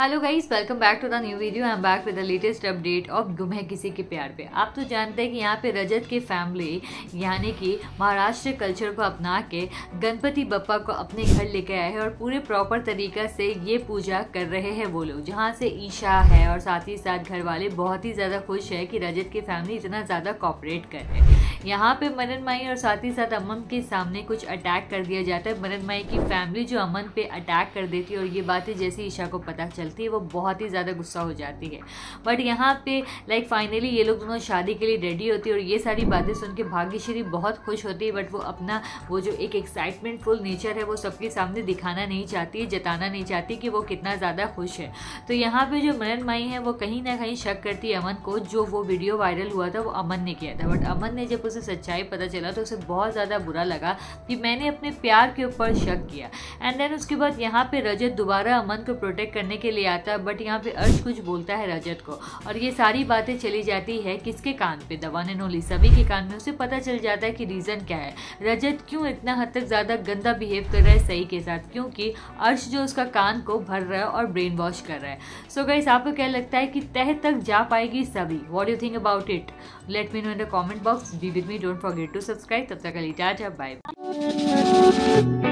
Hello guys welcome back to the new video I am back with the latest update of Ghum Hai Kisi के प्यार पे आप तो जानते हैं कि यहाँ पे रजत की फैमिली यानी कि महाराष्ट्र कल्चर को अपना के गणपति बप्पा को अपने घर लेके आए हैं और पूरे प्रॉपर तरीका से ये पूजा कर रहे हैं वो लोग। जहाँ से ईशा है और साथ ही साथ घर वाले बहुत ही ज़्यादा खुश है कि रजत की फैमिली इतना ज़्यादा कॉपरेट कर रहे हैं। यहाँ पे मनन माई और साथ ही साथ अमन के सामने कुछ अटैक कर दिया जाता है। मनन माई की फैमिली जो अमन पे अटैक कर देती है और ये बातें जैसे ईशा को पता चलती है, वो बहुत ही ज़्यादा गुस्सा हो जाती है। बट यहाँ पे लाइक फाइनली ये लोग दोनों शादी के लिए रेडी होती है और ये सारी बातें सुन के भाग्यश्री बहुत खुश होती है। बट वो अपना, वो जो एक एक्साइटमेंट फुल नेचर है, वो सबके सामने दिखाना नहीं चाहती जताना नहीं चाहती कि वो कितना ज़्यादा खुश है। तो यहाँ पे जो मनन माई है, वो कहीं ना कहीं शक करती है अमन को। जो वो वीडियो वायरल हुआ था, वो अमन ने किया था। बट अमन ने जब उसे सच्चाई पता चला तो उसे बहुत ज़्यादा बुरा लगा कि मैंने अपने प्यार के ऊपर शक किया। एंड देन उसके बाद यहाँ पे रजत दोबारा अमन को प्रोटेक्ट करने के लिए आता है बट यहाँ पे अर्श कुछ बोलता है रजत को। और ये सारी बातें चली जाती है किसके कान पे? दवा ने नोली सभी के कान में उसे पता चल जाता है कि रीज़न क्या है। रजत क्यों इतना हद तक ज़्यादा गंदा बिहेव कर रहा है सही के साथ? क्योंकि अर्श जो उसका कान को भर रहा है और ब्रेन वॉश कर रहा है। सो so गाइस आपको क्या लगता है कि तह तक जा पाएगी सभी? What you think about it let me know in the comment box be with me. Don't forget to subscribe. Tata tak ke. Bye.